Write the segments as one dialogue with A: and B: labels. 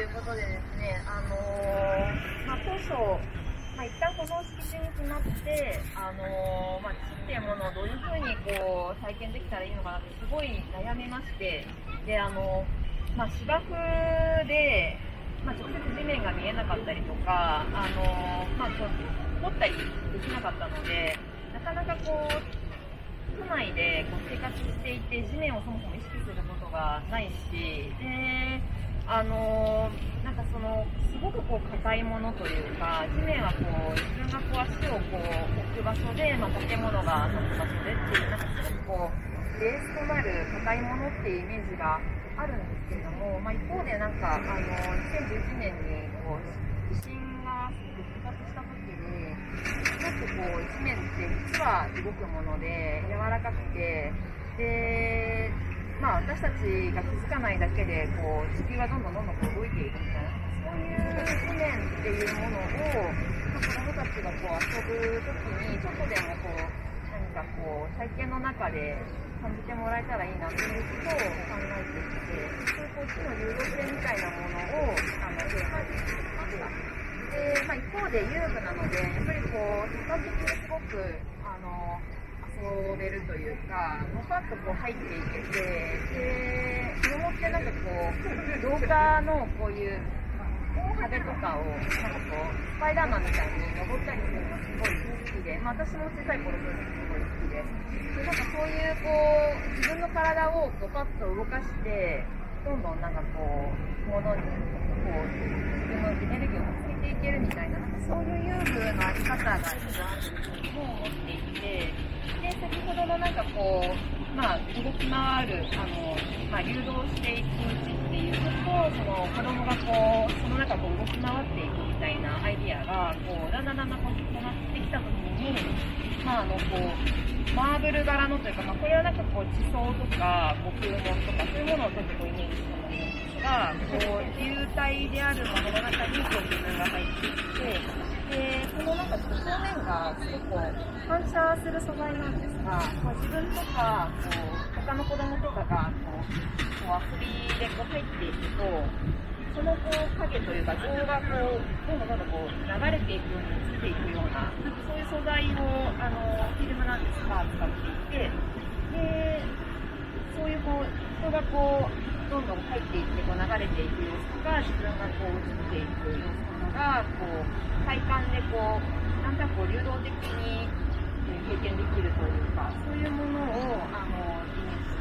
A: いうことでですね、あのー、まあ、当初、まあ、一旦この敷地に決まって、あのー、まあ、木っていうものをどういうふうにこう、体験できたらいいのかなってすごい悩みまして、で、あのー、まあ、芝生で、まあ、直接地面が見えなかったりとか、あのまあ、掘ったりできなかったので、なかなかこう、都内でこう生活していて地面をそもそも意識することがないしであのなんかそのすごくこう硬いものというか地面はこう自分がこう足をこう置く場所で、まあ、建物が立つ場所でっていうなんかすごくこうベースとなる硬いものっていうイメージがあるんですけれども、まあ、一方でなんかあの2011年にこう地震がすごく復活した時にすごくこう地面って実は動くもので柔らかくてでまあ、私たちが気づかないだけでこう地球がどんどんどんどんこう動いていくみたいなそういう地面っていうものを、まあ、子どもたちがこう遊ぶ時にちょっとでもこう何かこう体験の中で感じてもらえたらいいなということを考えていてそういうこう地の流動性みたいなものをあのテーマにしてきました。でまあ、一方で遊具なのでやっぱりこう一般的にすごくあの遊べるというか、もうパッとこう入っていけて、で、子供ってなんかこう、廊下のこういう壁とかを、なんかこう、スパイダーマンみたいに登ったりするのがすごい好きで、まあ私も小さい頃そういうのすごい好きで、で、なんかそういうこう、自分の体をこうパッと動かして、どんどんなんかこう、ものに、こう、自分のエネルギーをつけていけるみたいな、なんかそういう遊具のあり方がいいなというふうに思っていて、こう、まあ、動き回る、あの、まあ、流動していくうちっていうのと、その子供がこう、その中こう動き回っていくみたいなアイディアが、こう、だんだんだんだんこう、なってきたときに、まあ、あの、こう、マーブル柄のというか、まあ、これはなんかこう、地層とか、こう、空門とか、そういうものをちょっとこう、イメージしたものですが、こう、流体であるものの中に、こう、自分が入っていって、表面がすごく反射する素材なんですが、こう自分とか、こう、他の子供とかが、こう、こう、遊びでこう入っていくと、そのこう影というか像がこう、どんどんどんどんこう流れていくように映っていくような、そういう素材を、あの、フィルムなんですが、使っていて、で、そういうこう、人がこう、どん。どん。入っていってこう流れていく様子とか自分がこう映っていく様子とかがこう体感でこうなん。かこう流動的に経験できるというかそういうものをあのイメージし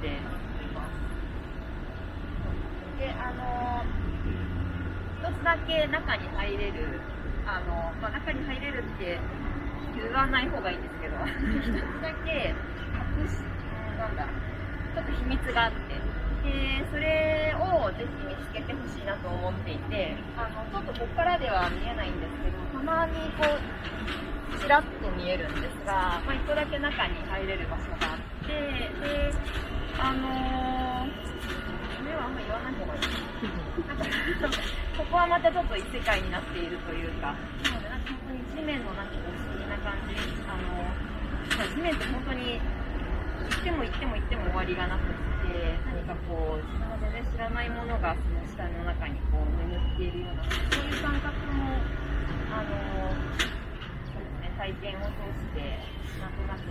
A: ていっています。であの一つだけ中に入れるあの、まあ、中に入れるって言わない方がいいん。ですけど一つだけ隠しなん。だちょっと秘密があってでそれをぜひ見つけてほしいなと思っていてあのちょっとここからでは見えないんですけどたまにこうちらっと見えるんですが、まあ、1個だけ中に入れる場所があってであのー、それはあんま言わない方がいい。なんかここはまたちょっと異世界になっているというかなのでなんか本当に地面のなんか不思議な感じ。あの地面って本当に行っても行っても行っても終わりがなくて何かこう自分が全然知らないものがその下の中にこう眠っているようなそういう感覚もあのそうですね体験を通してなんとなく